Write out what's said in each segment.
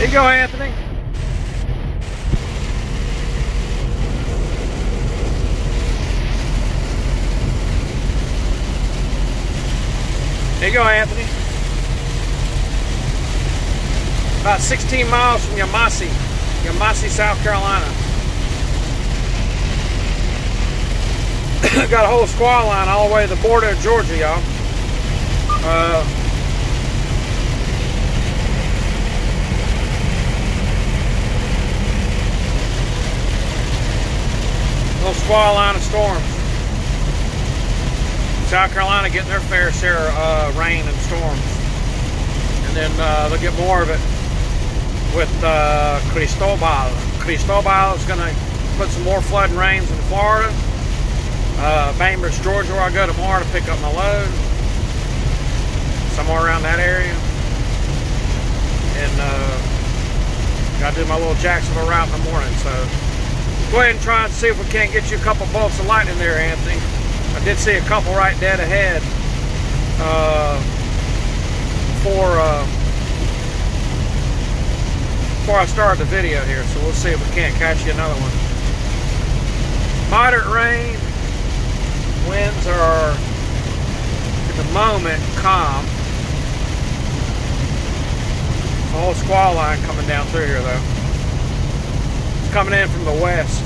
Here you go, Anthony. There you go, Anthony. About 16 miles from Yemassee, Yemassee, South Carolina. Got a whole squall line all the way to the border of Georgia, y'all. Uh, line of storms. South Carolina getting their fair share of uh, rain and storms. And then uh, they'll get more of it with uh, Cristobal. Cristobal is going to put some more flood and rains in Florida. Uh, Bainbridge, Georgia, where I go tomorrow to pick up my load. Somewhere around that area. And uh, got to do my little Jacksonville route in the morning. So go ahead and try and see if we can't get you a couple bolts of lightning there, Anthony. I did see a couple right dead ahead uh, before uh, before I started the video here, so we'll see if we can't catch you another one. Moderate rain, winds are at the moment calm. A whole squall line coming down through here though. Coming in from the west.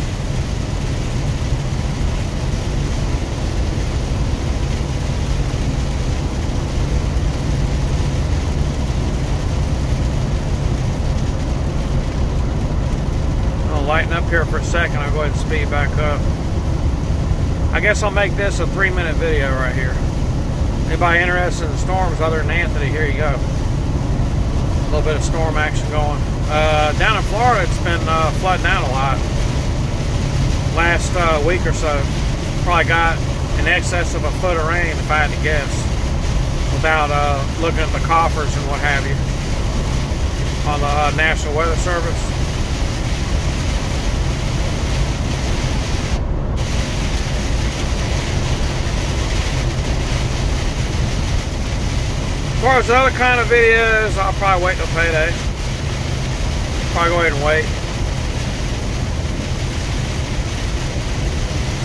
I'll lighten up here for a second. I'll go ahead and speed back up. I guess I'll make this a three minute video right here. Anybody interested in storms other than Anthony, here you go. A little bit of storm action going. Uh, down in Florida, it's been uh, flooding out a lot. Last uh, week or so, probably got in excess of a foot of rain, if I had to guess, without uh, looking at the coffers and what have you on the uh, National Weather Service. As far as other kind of videos, I'll probably wait till payday. Probably go ahead and wait.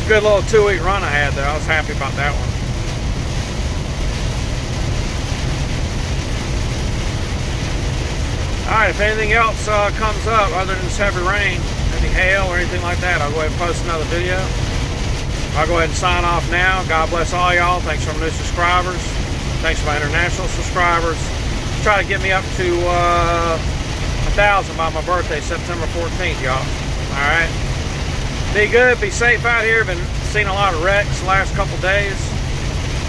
Good little two week run I had there. I was happy about that one. Alright, if anything else uh, comes up other than this heavy rain, any hail or anything like that, I'll go ahead and post another video. I'll go ahead and sign off now. God bless all y'all. Thanks for my new subscribers. Thanks to my international subscribers. Try to get me up to uh, thousand by my birthday, September 14th, y'all. All right. Be good. Be safe out here. Been seeing a lot of wrecks the last couple days.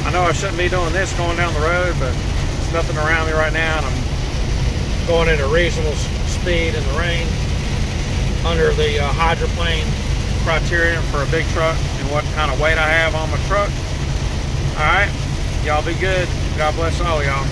I know I shouldn't be doing this going down the road, but there's nothing around me right now, and I'm going at a reasonable speed in the rain under the uh, hydroplane criterion for a big truck and what kind of weight I have on my truck. All right. Y'all be good. God bless all y'all.